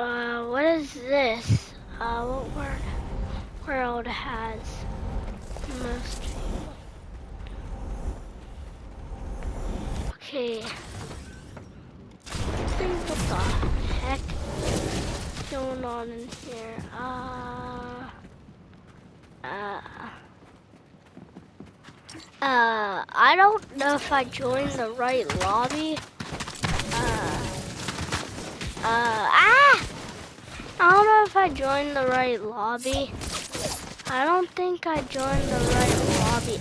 Uh, what is this? Uh, what word? World has most people? Okay. What the heck is going on in here? Uh, uh, uh, I don't know if I joined the right lobby. Uh, uh, ah! I don't know if I joined the right lobby. I don't think I joined the right lobby.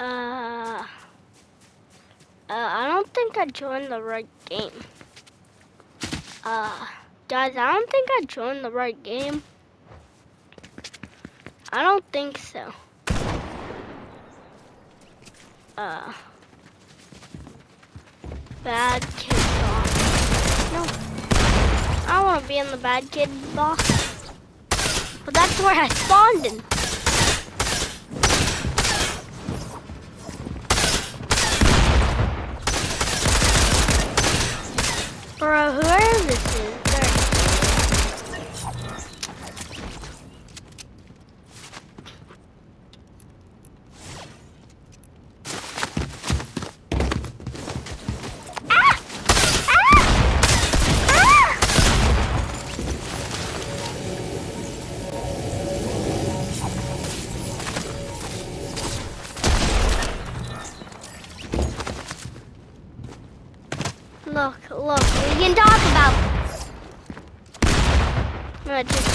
Uh, uh, I don't think I joined the right game. Uh, guys, I don't think I joined the right game. I don't think so. Uh, bad kid box. No, I want to be in the bad kid box. But that's where I spawned in. Bro, whoever No, just.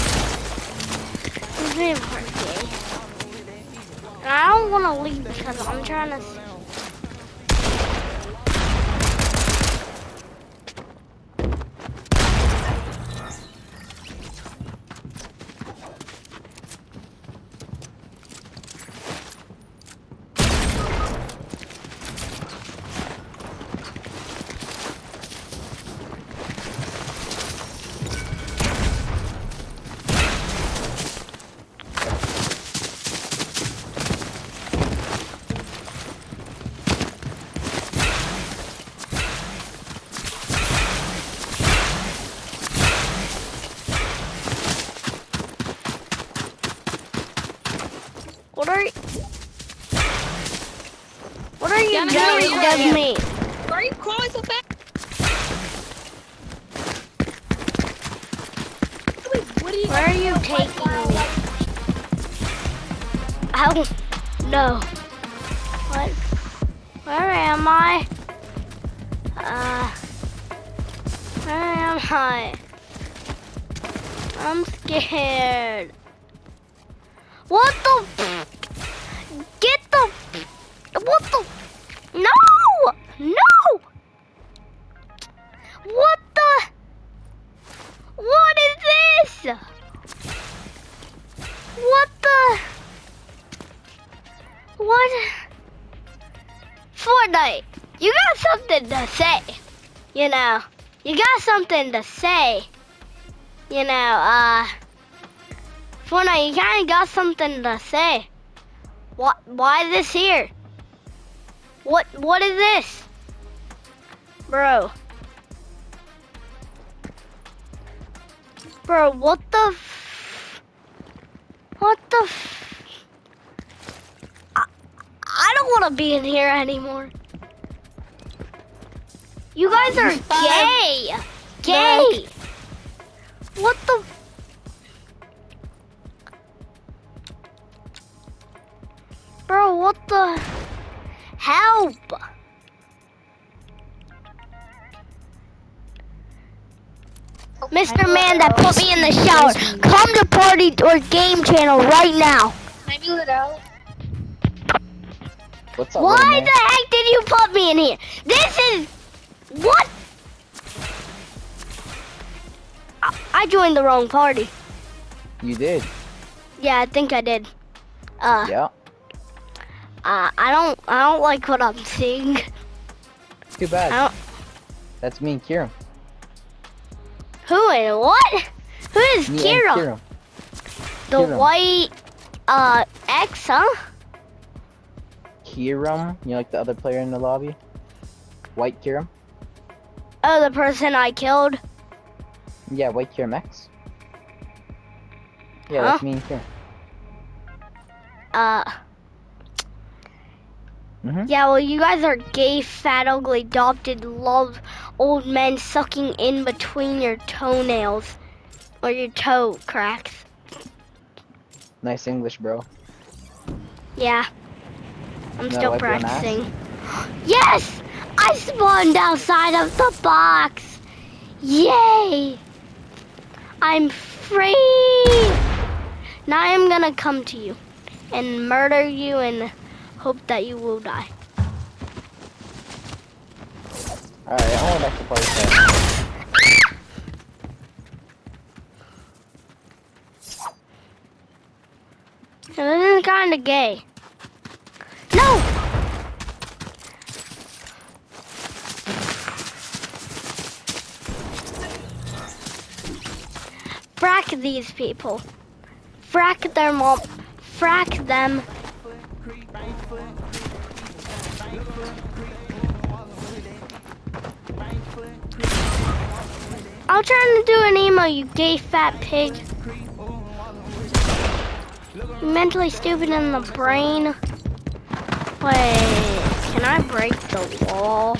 It's very hard day. I don't want to leave because I'm trying to. What are you? What are you Yeah, I'm doing me? Why are you crawling so fast? Wait, What are you? Where are you taking me? Oh, no. What? Where am I? Uh, where am I? I'm scared. What the? Get the? What the? No! You got something to say. You know, you got something to say. You know, uh, Fortnite, you kind of got something to say. What? Why this here? What? What is this, bro? Bro, what the? What the? F- I, I don't want to be in here anymore. You guys are gay. Gay. What the? Bro, what the? Help! Mr. Man that put me in the shower, come to party or game channel right now. Can I do it out? What's up, Why the heck did you put me in here? This is what? I, I joined the wrong party. You did. Yeah, I think I did. Uh, Yeah. uh, I don't, I don't like what I'm seeing. Too bad. That's me and Kieran. Who and what? Who is Me Kira? Kieran. The Kira. white uh X, huh? Kieran, you know, like the other player in the lobby? White Kieran? Oh, the person I killed. Yeah, White Kieran X. Yeah, Huh? that's me Kieran. Uh. Mhm. Yeah, well, you guys are gay, fat, ugly, adopted, love old men sucking in between your toenails or your toe cracks. Nice English, bro. Yeah. I'm No, still wipe your ass? practicing. Yes! I spawned outside of the box! Yay! I'm free! Now I'm gonna come to you and murder you and hope that you will die. Alright, I want back to party. Now, This is kinda gay. No! Frack these people. Frack their mom. Frack them. I'm trying to do an emo, you gay fat pig. Mentally stupid in the brain. Wait, can I break the wall?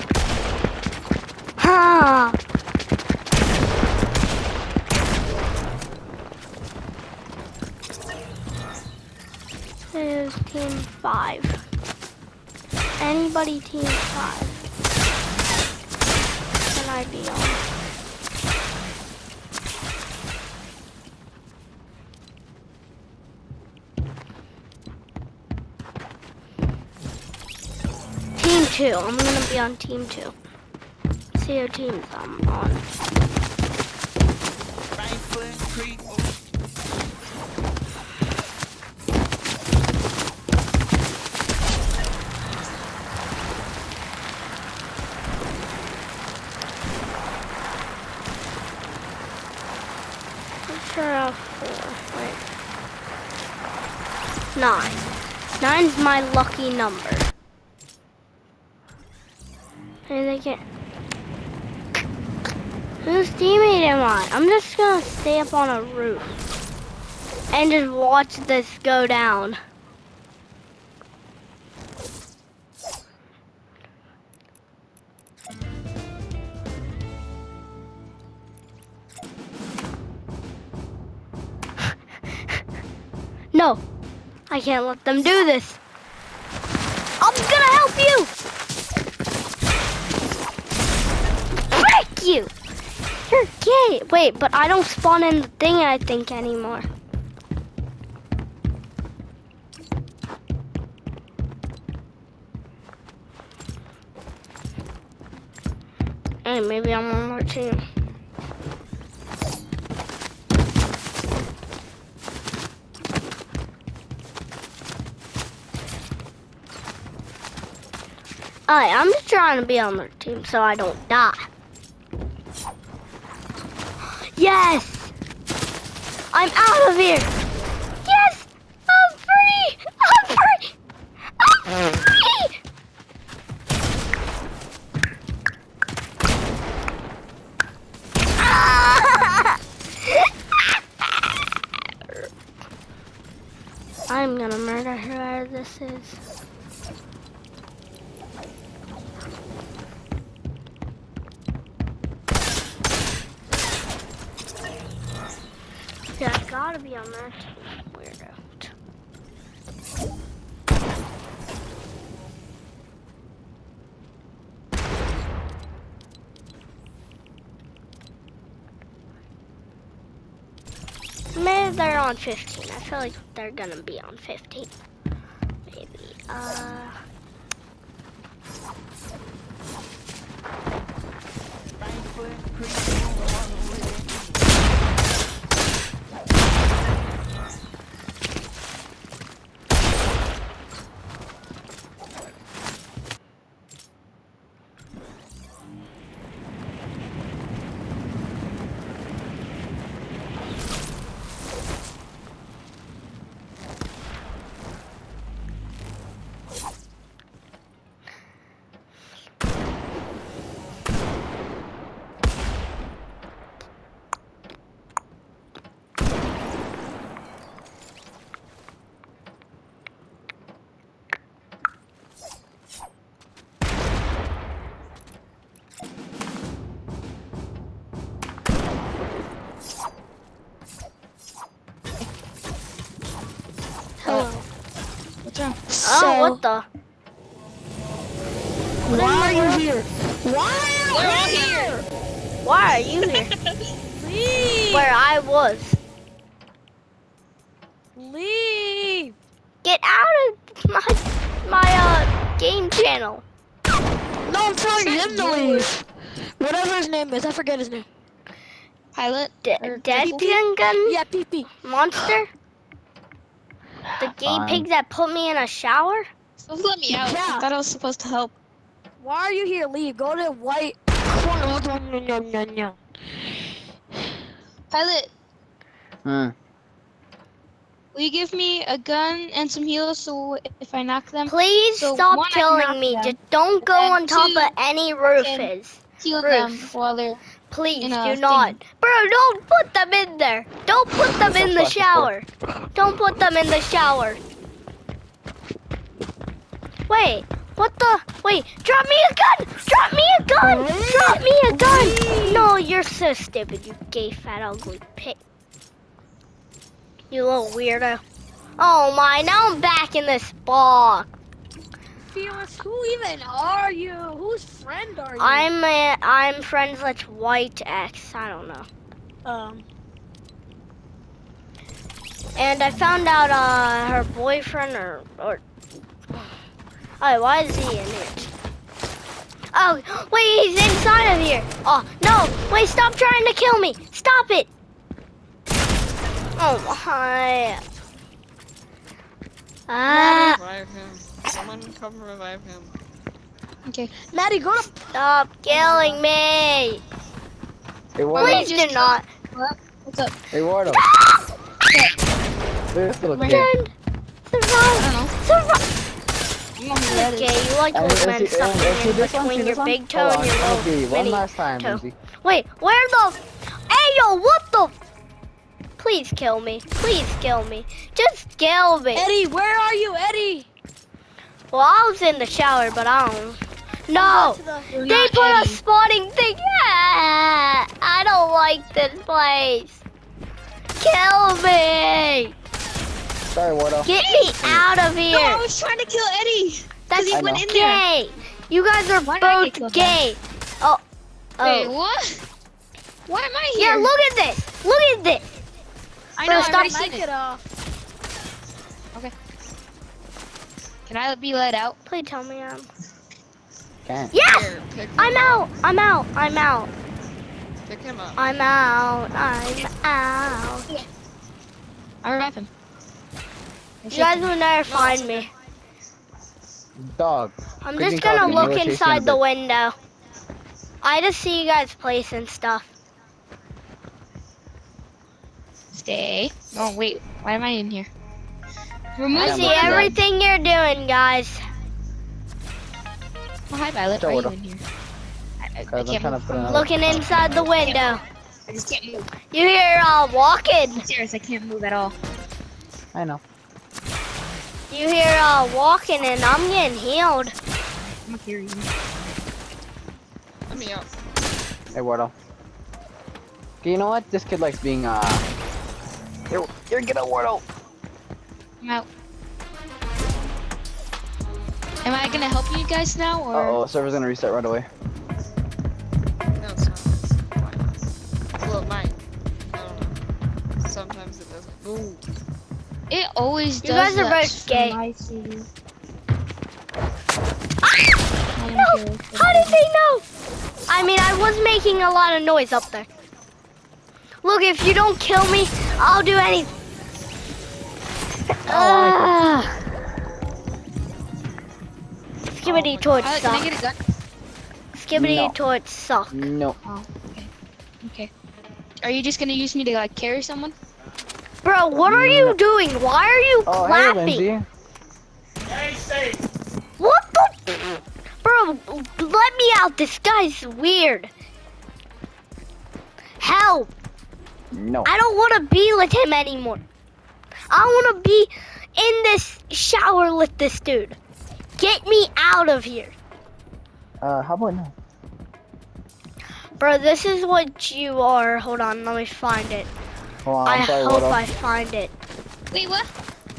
Huh. There's team five. Anybody team five? Can I be on? Team two. I'm gonna be on team two. See your teams I'm on. Four. Wait. Nine. Nine's my lucky number. And they can't. Whose teammate am I? I'm just gonna stay up on a roof and just watch this go down. I can't let them do this. I'm gonna help you. Frick you! You're gay. Wait, but I don't spawn in the thing I think anymore. Hey, maybe I'm on more team. Oh, Alright, I'm just trying to be on their team so I don't die. Yes! I'm out of here! Yes! I'm free! I'm free! I'm free! Ah! I'm gonna murder whoever this is. Yeah, I gotta be on. Weirdo. Maybe they're on 15. I feel like they're gonna be on 15. Maybe. Uh. Oh, what the? Why are you here? Why We're are all you here. Why are you here? Leave. Where I was. Leave. Get out of my my uh game channel. No, I'm telling him to leave. Whatever his name is, I forget his name. Pilot. D- Or dead people? gun gun Yeah, PP. monster. The gay Fine. pig that put me in a shower. Supposed let me out. Yeah. I thought I was supposed to help. Why are you here? Leave. Go to white corner. Pilot, Hmm. will you give me a gun and some heals so if I knock them, Please So, stop one, killing me. them. Just don't go And on top two, of any roofs. can- heal Bruce. them while they're. Please uh, do not, bro. Don't put them in there. Don't put them in the shower. Don't put them in the shower. Wait, what the? Wait, drop me a gun! Drop me a gun! Drop me a gun! No, you're so stupid, you gay fat ugly pig. You little weirdo. Oh my, now I'm back in this box. Felix, who even are you? Whose friend are you? I'm a, I'm friends with White X. I don't know. um. And I found out uh, her boyfriend or or. Oh, why is he in here? Oh, wait, he's inside of here. Oh no! Wait, stop trying to kill me! Stop it! Oh my! Ah! Revive him. Someone come revive him. Okay. Maddie, go to. Stop killing me! Hey, Wardo. Please do not. What? What's up? Hey, Wardo. This little kid. Friend, survive! Survive! You know who that is. Okay, you like Hey, old Lindsay, men hey, sucking Lindsay, in this one, see between your big toe and your oh, Lindsay, little One mini last time, toe. Wait, where the? Hey yo, what the? Please kill me. Please kill me. Just kill me. Eddie, where are you, Eddie? Well, I was in the shower, but I don't. No, the- they not put a Eddie. spawning thing. Ah, I don't like this place. Kill me. Sorry, Wardo. Get me out of here. No, I was trying to kill Eddie. That's I know. gay. You guys are Why did I get both killed gay. Oh. Wait, Oh. what? Why am I here? Yeah, look at this. Look at this. I Bro, know. stop I've already seen it it. off. Can I be let out? Please tell me I'm. Can't. Yes! Here, I'm up. out. I'm out. I'm out. Pick him up. I'm out. I'm out. I'll revive him. You guys will never find me. Dog. I'm just gonna look you will chase inside the window. I just see you guys placing stuff. Stay. Oh wait, why am I in here? Remove I see look at everything you're doing, guys. Oh, hi Violet. Show Why are you them. in here? I, I, I I'm can't move. put another. Looking inside the window. I just can't move. You hear uh walking. I'm serious. I can't move at all. I know. You hear uh walking, and I'm getting healed. I'm not hearing you. Let me out. Hey, Wardo. Okay, you know what? This kid likes being, uh... Here, here get a Wardo. I'm out. Am I gonna help you guys now, or Uh-oh, server's gonna reset right away. No, it's not. It's fine. Well, it might. I don't know. Sometimes it doesn't. Ooh. it always You does guys are that both gay. my CD. Ah! No! How did they know? I mean, I was making a lot of noise up there. Look, if you don't kill me, I'll do anything. Ah. Skibbity my torch Violet, can I suck. get a gun? Skibbity No. torch suck. No. Oh, okay. Okay. Are you just gonna use me to like carry someone? Bro, what are you doing? Why are you Oh, clapping? Lindsay. what the? Bro, let me out. This guy's weird. Help. No. I don't want to be with him anymore. I want to be in this shower with this dude. Get me out of here. Uh, how about now? Bro, this is what you are. Hold on, let me find it. Hold on, I sorry, hope I find it. Wait, what?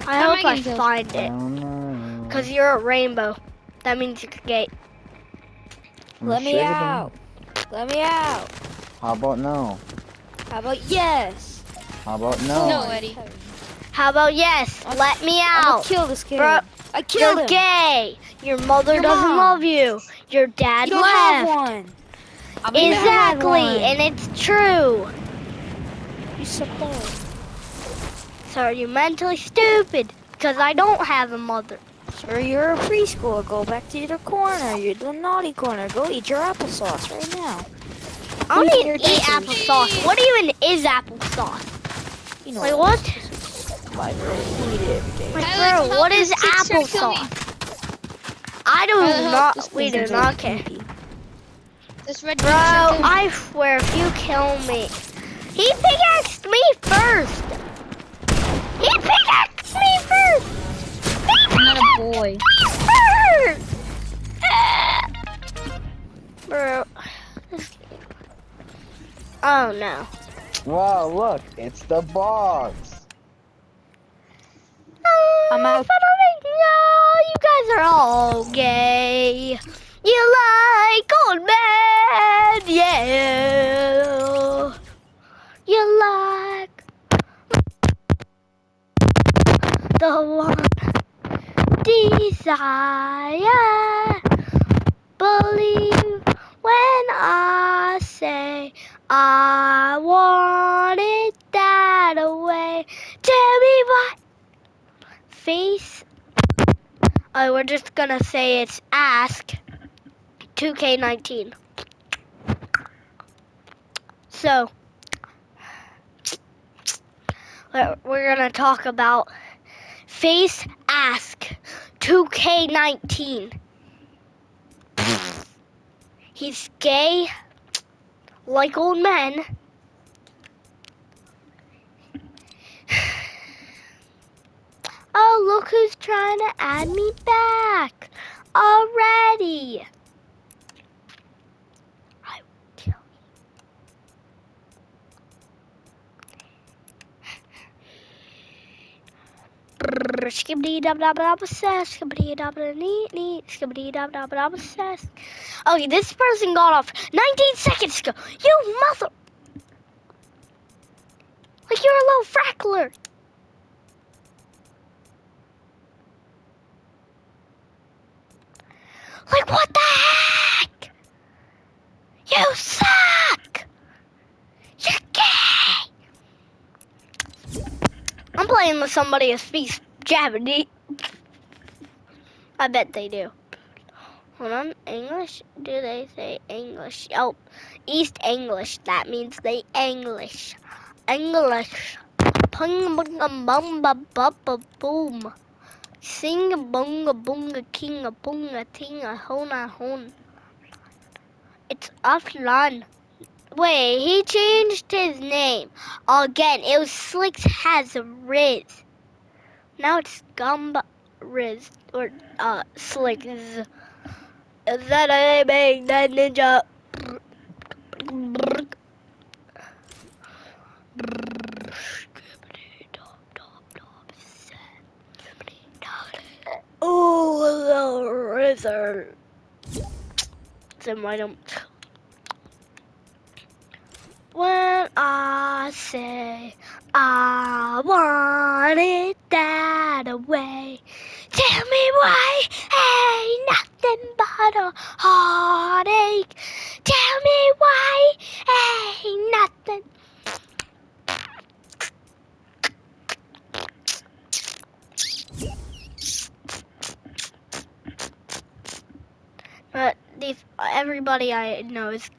I How hope I I find it. don't. Cause you're a rainbow. That means you're gay. I'm Let me sure they out. Let me out. How about no? How about yes? How about no? No, Eddie. How about yes? Let me out. I'm gonna out. kill this kid. Bro, I killed You're him. gay. Your mother Your doesn't mom. love you. Your dad You don't have left. one. I'm have Exactly, one. and it's true. You suppose. So you're mentally stupid because I don't have a mother. Sir, you're a preschooler. Go back to your corner. You're the naughty corner. Go eat your applesauce right now. I don't Who's even eat applesauce. What even is applesauce? You know. Wait, what? Like, Tyler, bro, what help is this kid's trying to kill me. applesauce? I do Tyler, not. this We do not care. This red Bro, dude's trying to kill me. I swear if you kill me. He pickaxed me first. He pickaxed me first. He I'm not a boy. me first. Bro. Oh no. Wow, look, it's the No, you guys are all gay. You like old men, yeah. You like the one desire. Believe when I we're just gonna say it's ask 2K19. So, we're gonna talk about face ask 2K19. He's gay, like old men. Oh, look who's trying to add me back already. I will kill you. Skibbity dub dub dub obsessed, skibbity dub dub neat neat, skibbity dub dub dub obsessed. Okay, this person got off 19 seconds ago. You mother. Like you're a little frackler. What the heck? You suck! You're gay! I'm playing with somebody who speaks Japanese. I bet they do. Hold on, English? Do they say English? Oh, East English. That means they English. English. Pung bunga bumba bubba boom. Sing a bunga bunga king a bunga ting a hona hon. It's Aflan. Wait, he changed his name. Again, it was Slicks has Riz. Now it's Gumba Riz. Or, uh, Slicks. Is that a big that ninja? Oh, the river. Then why don't when I say I want it that way, tell me why ain't nothing but a heartache. Tell me why ain't nothing. But these, everybody I know is